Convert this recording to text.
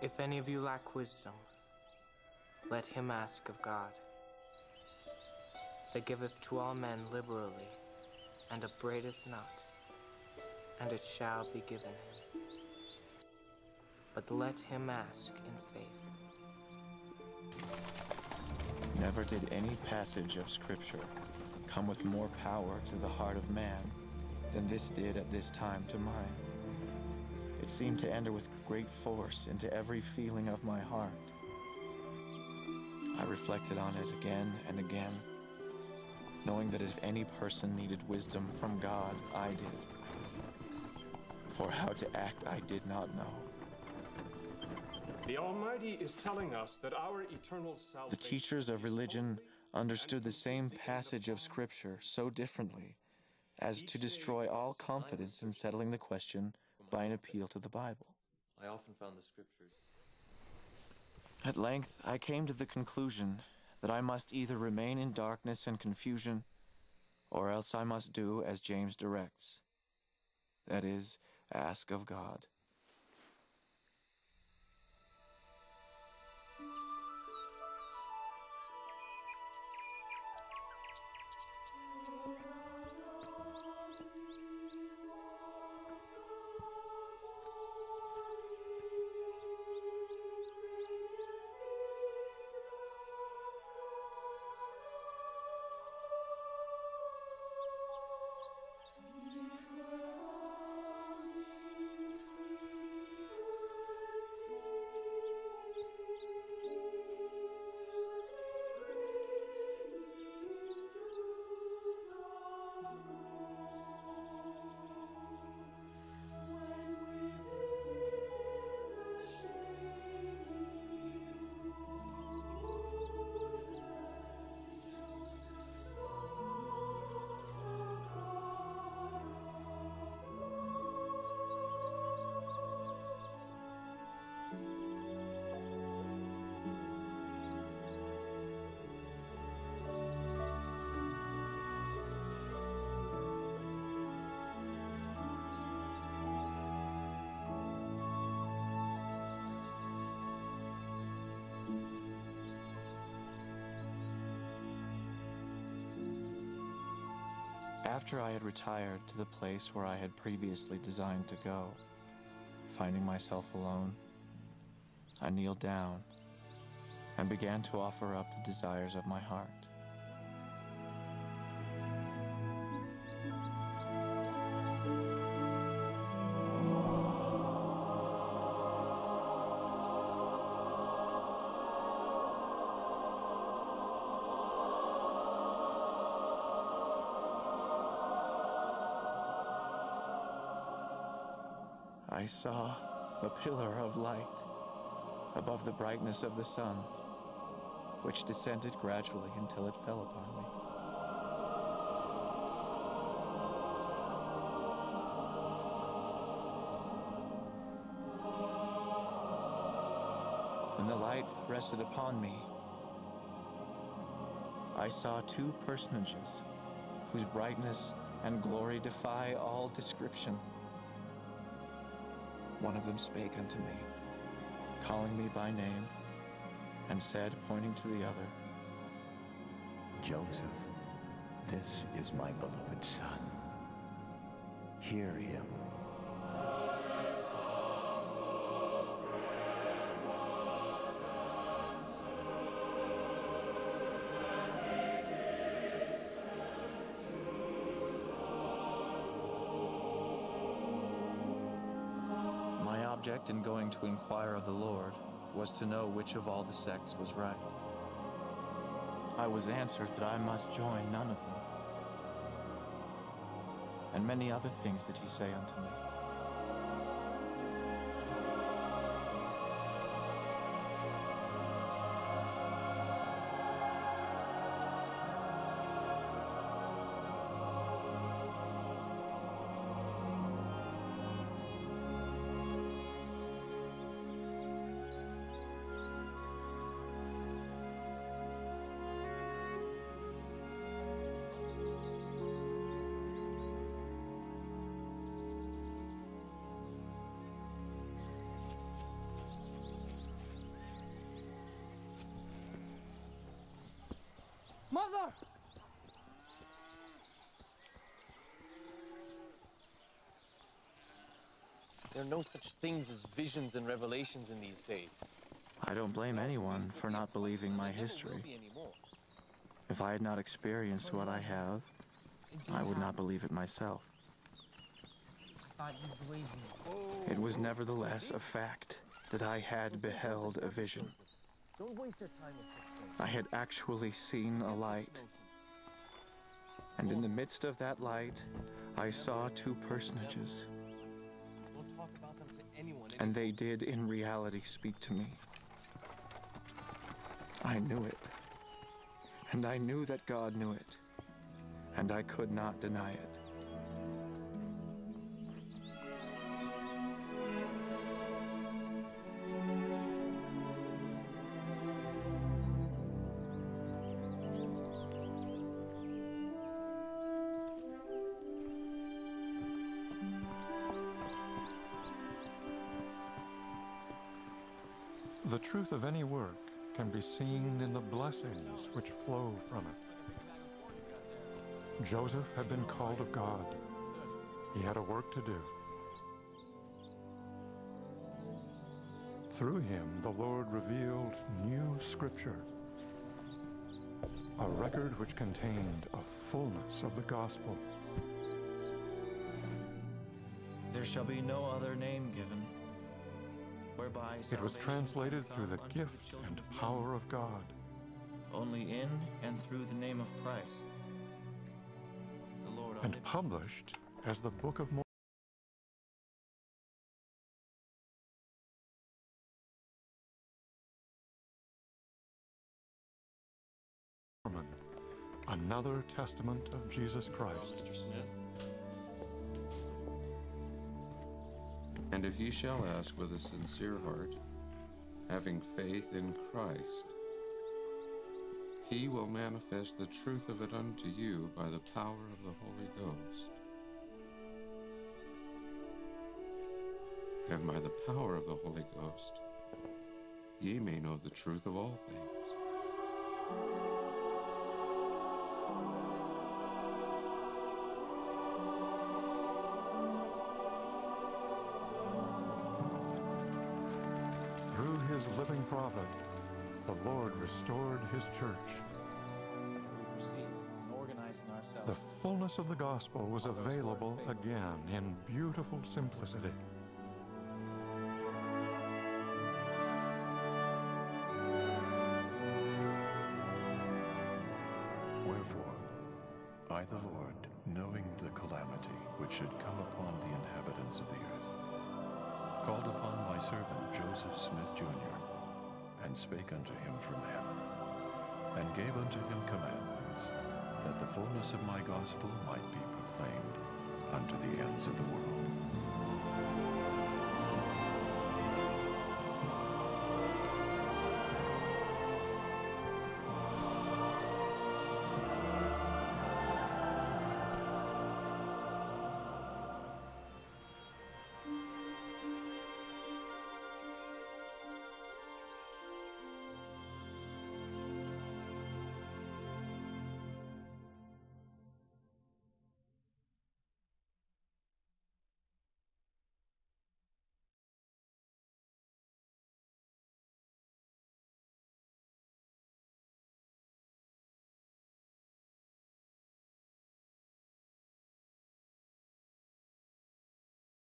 If any of you lack wisdom, let him ask of God, that giveth to all men liberally, and upbraideth not, and it shall be given him. But let him ask in faith. Never did any passage of Scripture come with more power to the heart of man than this did at this time to mine. It seemed to enter with great force into every feeling of my heart. I reflected on it again and again, knowing that if any person needed wisdom from God, I did. For how to act I did not know. The Almighty is telling us that our eternal salvation. The teachers of religion understood the same passage of Scripture so differently as to destroy all confidence in settling the question by an appeal to the Bible. I often found the Scriptures. At length, I came to the conclusion that I must either remain in darkness and confusion, or else I must do as James directs that is, ask of God. After I had retired to the place where I had previously designed to go, finding myself alone, I kneeled down and began to offer up the desires of my heart. I saw a pillar of light above the brightness of the sun, which descended gradually until it fell upon me. When the light rested upon me, I saw two personages whose brightness and glory defy all description. One of them spake unto me, calling me by name, and said, pointing to the other, Joseph, this is my beloved son. Hear him. Object in going to inquire of the Lord was to know which of all the sects was right. I was answered that I must join none of them. And many other things did he say unto me. Mother! There are no such things as visions and revelations in these days. I don't blame anyone for not believing my There never will history. If I had not experienced what I have, I would not believe it myself. I thought you believed me. It was oh, nevertheless a fact that I had beheld a vision. Don't waste your time with such things. I had actually seen a light, and in the midst of that light, I saw two personages, Don't talk about them to anyone. and they did in reality speak to me. I knew it, and I knew that God knew it, and I could not deny it. The truth of any work can be seen in the blessings which flow from it. Joseph had been called of God. He had a work to do. Through him, the Lord revealed new scripture, a record which contained a fullness of the gospel. There shall be no other name given, It was translated through the gift children and power of God. only in and through the name of Christ. The Lord and published as the Book of Mormon, another testament of Jesus Hello, Christ. Mr. Smith. If ye shall ask with a sincere heart, having faith in Christ, he will manifest the truth of it unto you by the power of the Holy Ghost. And by the power of the Holy Ghost, ye may know the truth of all things. His living prophet, the Lord restored his church. we proceed in organizing ourselves. The fullness of the gospel was available again in beautiful simplicity. Wherefore, I, the Lord, knowing the calamity which should come upon the inhabitants of the earth, called upon my servant Joseph Smith Jr., and spake unto him from heaven, and gave unto him commandments, that the fullness of my gospel might be proclaimed unto the ends of the world.